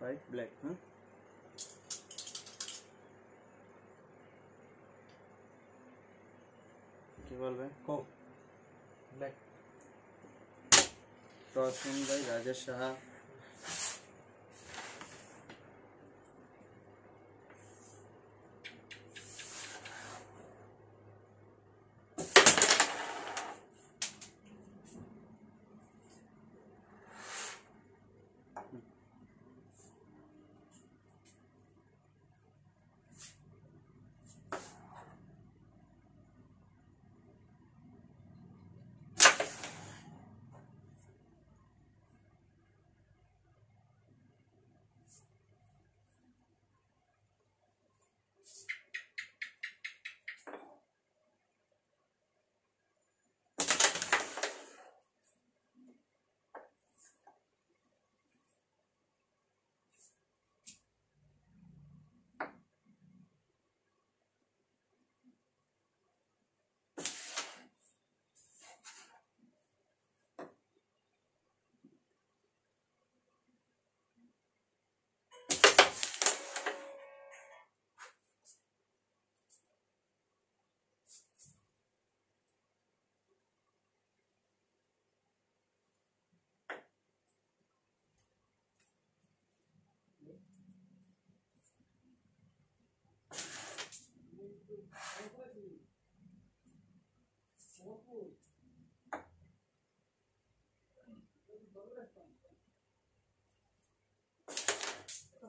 White black हाँ केवल है को black toss Rajesh Shah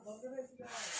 Vamos respirar.